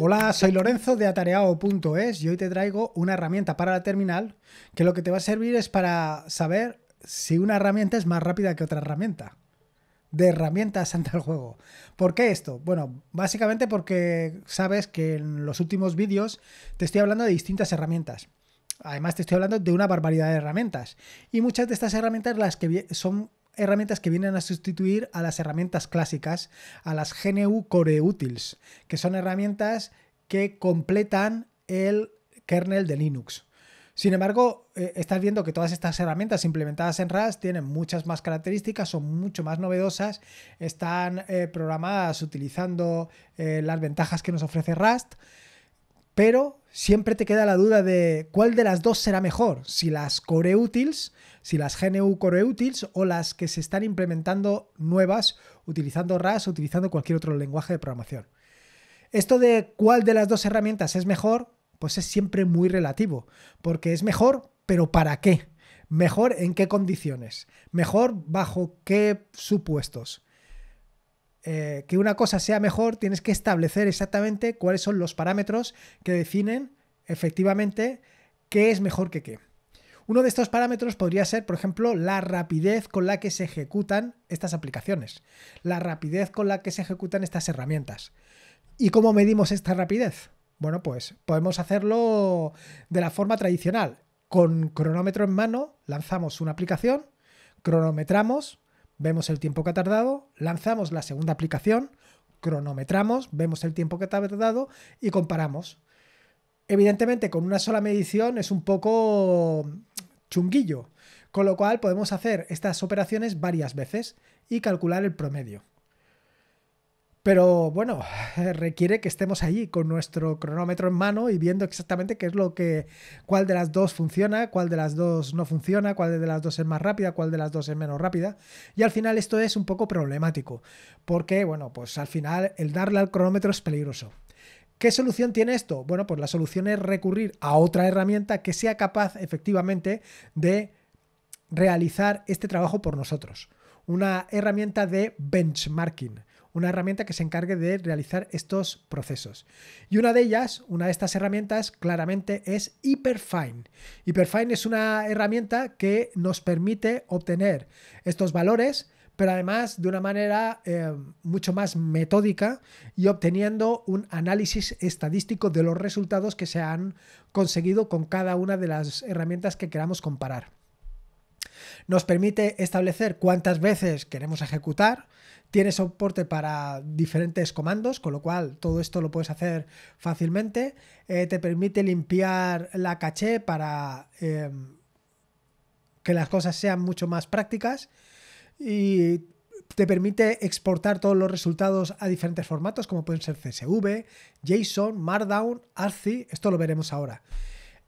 Hola, soy Lorenzo de atareado.es y hoy te traigo una herramienta para la terminal que lo que te va a servir es para saber si una herramienta es más rápida que otra herramienta. De herramientas ante el juego. ¿Por qué esto? Bueno, básicamente porque sabes que en los últimos vídeos te estoy hablando de distintas herramientas. Además te estoy hablando de una barbaridad de herramientas. Y muchas de estas herramientas las que son herramientas que vienen a sustituir a las herramientas clásicas, a las GNU Core Utils, que son herramientas que completan el kernel de Linux. Sin embargo, eh, estás viendo que todas estas herramientas implementadas en Rust tienen muchas más características, son mucho más novedosas, están eh, programadas utilizando eh, las ventajas que nos ofrece Rust, pero siempre te queda la duda de cuál de las dos será mejor, si las Core Utils, si las GNU Core Utils o las que se están implementando nuevas utilizando Rust o utilizando cualquier otro lenguaje de programación. Esto de cuál de las dos herramientas es mejor, pues es siempre muy relativo, porque es mejor, pero ¿para qué? Mejor en qué condiciones, mejor bajo qué supuestos. Eh, que una cosa sea mejor, tienes que establecer exactamente cuáles son los parámetros que definen efectivamente qué es mejor que qué. Uno de estos parámetros podría ser, por ejemplo, la rapidez con la que se ejecutan estas aplicaciones, la rapidez con la que se ejecutan estas herramientas. ¿Y cómo medimos esta rapidez? Bueno, pues podemos hacerlo de la forma tradicional. Con cronómetro en mano lanzamos una aplicación, cronometramos, vemos el tiempo que ha tardado, lanzamos la segunda aplicación, cronometramos, vemos el tiempo que ha tardado y comparamos. Evidentemente, con una sola medición es un poco chunguillo, con lo cual podemos hacer estas operaciones varias veces y calcular el promedio. Pero bueno, requiere que estemos allí con nuestro cronómetro en mano y viendo exactamente qué es lo que, cuál de las dos funciona, cuál de las dos no funciona, cuál de las dos es más rápida, cuál de las dos es menos rápida. Y al final esto es un poco problemático, porque bueno, pues al final el darle al cronómetro es peligroso. ¿Qué solución tiene esto? Bueno, pues la solución es recurrir a otra herramienta que sea capaz efectivamente de realizar este trabajo por nosotros. Una herramienta de benchmarking una herramienta que se encargue de realizar estos procesos. Y una de ellas, una de estas herramientas, claramente es Hyperfine. Hyperfine es una herramienta que nos permite obtener estos valores, pero además de una manera eh, mucho más metódica y obteniendo un análisis estadístico de los resultados que se han conseguido con cada una de las herramientas que queramos comparar. Nos permite establecer cuántas veces queremos ejecutar, tiene soporte para diferentes comandos, con lo cual todo esto lo puedes hacer fácilmente. Eh, te permite limpiar la caché para em, que las cosas sean mucho más prácticas. Y te permite exportar todos los resultados a diferentes formatos, como pueden ser CSV, JSON, Markdown, ARCI, esto lo veremos ahora,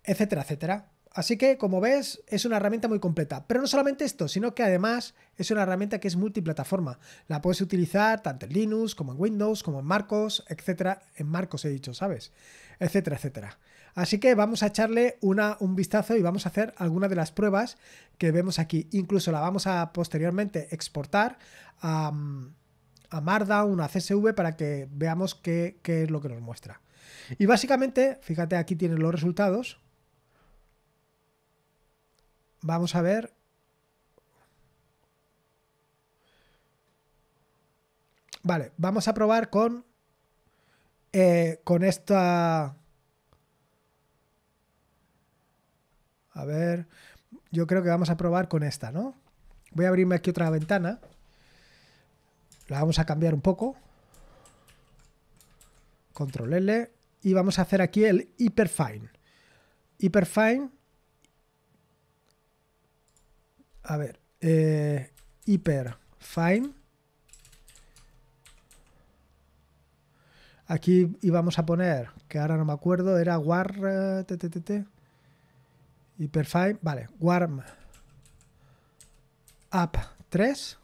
etcétera, etcétera. Así que, como ves, es una herramienta muy completa. Pero no solamente esto, sino que además es una herramienta que es multiplataforma. La puedes utilizar tanto en Linux como en Windows, como en Marcos, etcétera. En Marcos he dicho, ¿sabes? Etcétera, etcétera. Así que vamos a echarle un vistazo y vamos a hacer algunas de las pruebas que vemos aquí. Incluso la vamos a posteriormente exportar a, a Markdown, a CSV, para que veamos qué, qué es lo que nos muestra. Y básicamente, fíjate, aquí tienes los resultados Vamos a ver. Vale, vamos a probar con, eh, con esta... A ver, yo creo que vamos a probar con esta, ¿no? Voy a abrirme aquí otra ventana. La vamos a cambiar un poco. Control L. Y vamos a hacer aquí el Hyperfine. Hyperfine a ver, eh, hiper fine. Aquí íbamos a poner, que ahora no me acuerdo, era war eh, hyperfine, vale, warm up 3.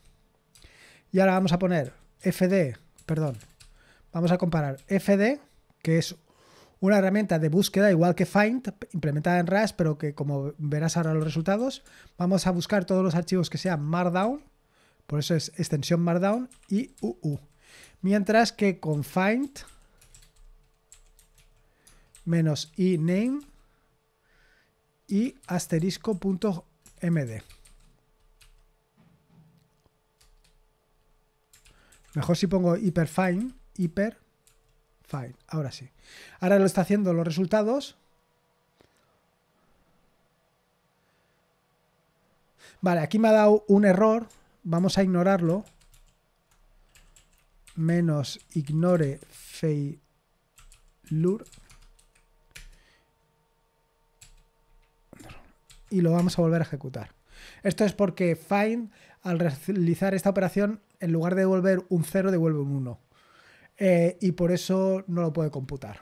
Y ahora vamos a poner fd, perdón, vamos a comparar fd, que es una herramienta de búsqueda igual que Find, implementada en Rust, pero que como verás ahora los resultados, vamos a buscar todos los archivos que sean Markdown, por eso es extensión Markdown y UU. Mientras que con Find menos i name y asterisco.md. Mejor si pongo hiperfine, hiper fine. Ahora sí. Ahora lo está haciendo los resultados. Vale, aquí me ha dado un error. Vamos a ignorarlo. Menos ignore failure. Y lo vamos a volver a ejecutar. Esto es porque find, al realizar esta operación, en lugar de devolver un 0, devuelve un 1. Eh, y por eso no lo puede computar.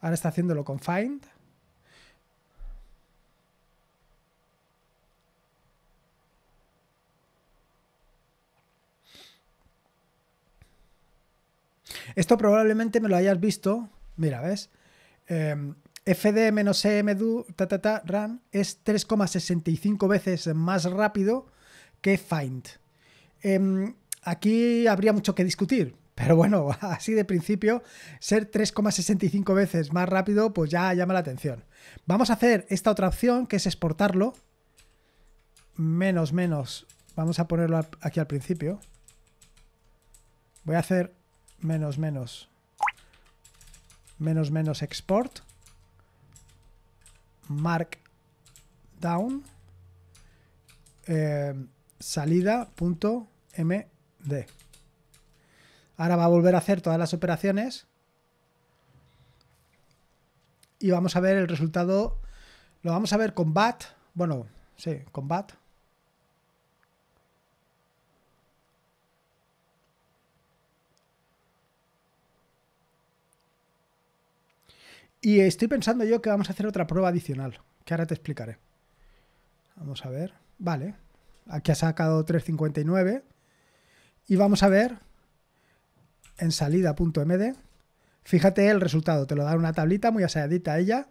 Ahora está haciéndolo con find. Esto probablemente me lo hayas visto. Mira, ¿ves? Eh, fd-emdu ta, ta, ta, run es 3,65 veces más rápido que find. Em, aquí habría mucho que discutir, pero bueno, así de principio, ser 3,65 veces más rápido, pues ya llama la atención. Vamos a hacer esta otra opción, que es exportarlo. Menos, menos. Vamos a ponerlo aquí al principio. Voy a hacer menos, menos. Menos, menos export. Markdown. Eh, salida.md. Ahora va a volver a hacer todas las operaciones. Y vamos a ver el resultado. Lo vamos a ver con BAT. Bueno, sí, con BAT. Y estoy pensando yo que vamos a hacer otra prueba adicional, que ahora te explicaré. Vamos a ver. Vale. Aquí ha sacado 359. Y vamos a ver en salida.md. Fíjate el resultado. Te lo da una tablita muy asadita ella.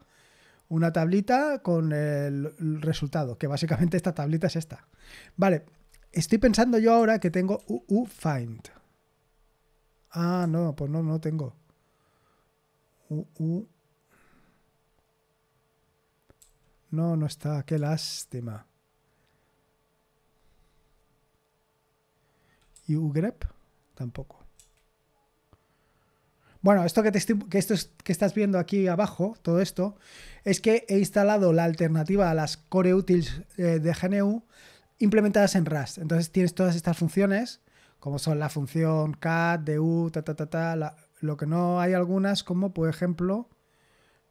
Una tablita con el resultado, que básicamente esta tablita es esta. Vale, estoy pensando yo ahora que tengo UU find. Ah, no, pues no, no tengo. UU. No, no está. Qué lástima. Y ugrep tampoco. Bueno, esto que, te que, esto que estás viendo aquí abajo, todo esto, es que he instalado la alternativa a las core utils eh, de GNU implementadas en Rust. Entonces tienes todas estas funciones, como son la función cat, du, ta, ta, ta, ta. lo que no hay algunas, como por ejemplo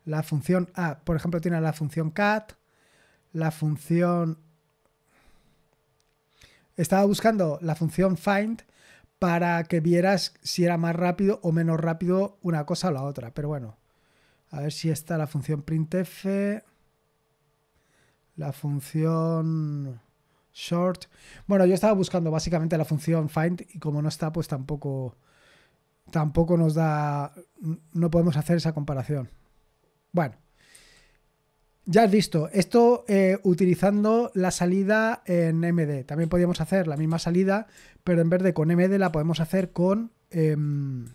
la función ah, por ejemplo, tiene la función cat, la función estaba buscando la función find para que vieras si era más rápido o menos rápido una cosa o la otra. Pero bueno, a ver si está la función printf, la función short. Bueno, yo estaba buscando básicamente la función find y como no está, pues tampoco, tampoco nos da, no podemos hacer esa comparación. Bueno. Ya has visto, esto eh, utilizando la salida en MD. También podríamos hacer la misma salida, pero en vez de con MD la podemos hacer con em,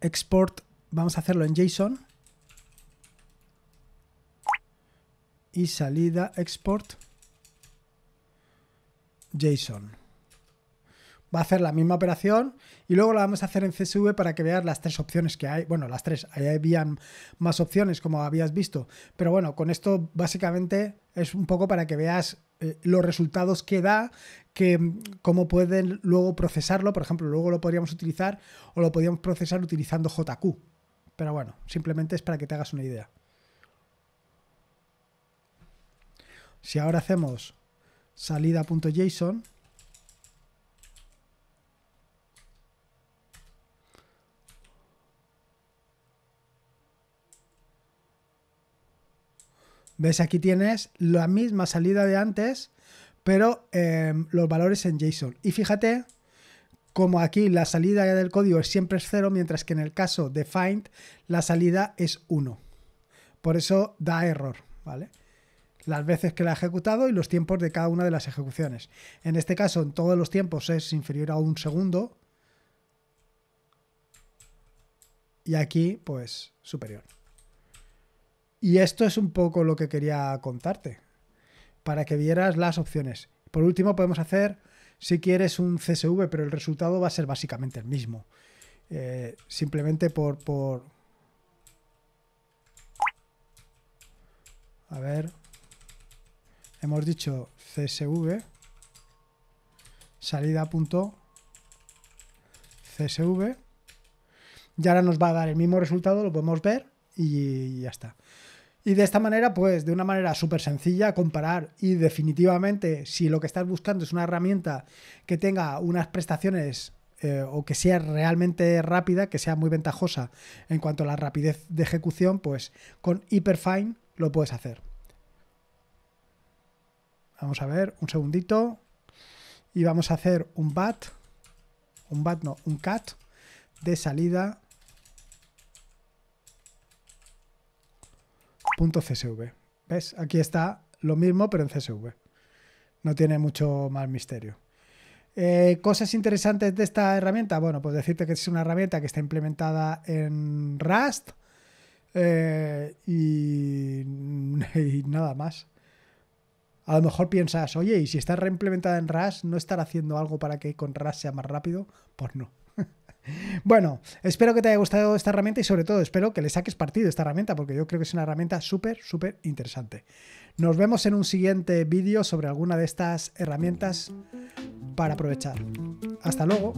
export. Vamos a hacerlo en JSON. Y salida export JSON va a hacer la misma operación y luego la vamos a hacer en CSV para que veas las tres opciones que hay. Bueno, las tres, ahí habían más opciones como habías visto, pero bueno, con esto básicamente es un poco para que veas eh, los resultados que da, que cómo pueden luego procesarlo, por ejemplo, luego lo podríamos utilizar o lo podríamos procesar utilizando JQ. Pero bueno, simplemente es para que te hagas una idea. Si ahora hacemos salida.json, ¿Ves? Aquí tienes la misma salida de antes, pero em, los valores en JSON. Y fíjate como aquí la salida del código siempre es cero, mientras que en el caso de find la salida es 1. Por eso da error, ¿vale? Las veces que la ha ejecutado y los tiempos de cada una de las ejecuciones. En este caso, en todos los tiempos es inferior a un segundo. y aquí pues superior. Y esto es un poco lo que quería contarte, para que vieras las opciones. Por último podemos hacer, si quieres, un CSV, pero el resultado va a ser básicamente el mismo. Eh, simplemente por, por... A ver. Hemos dicho CSV. Salida.csv. Y ahora nos va a dar el mismo resultado, lo podemos ver y ya está. Y de esta manera, pues de una manera súper sencilla, comparar y definitivamente si lo que estás buscando es una herramienta que tenga unas prestaciones eh, o que sea realmente rápida, que sea muy ventajosa en cuanto a la rapidez de ejecución, pues con Hyperfine lo puedes hacer. Vamos a ver, un segundito. Y vamos a hacer un bat, un bat no, un cat de salida .csv. ¿Ves? Aquí está lo mismo, pero en CSV. No tiene mucho más misterio. Eh, cosas interesantes de esta herramienta. Bueno, pues decirte que es una herramienta que está implementada en Rust eh, y, y, nada más. A lo mejor piensas, oye, y si está reimplementada en Rust, ¿no estará haciendo algo para que con Rust sea más rápido? Pues no. Bueno, espero que te haya gustado esta herramienta y sobre todo espero que le saques partido esta herramienta porque yo creo que es una herramienta súper, súper interesante. Nos vemos en un siguiente vídeo sobre alguna de estas herramientas para aprovechar. Hasta luego.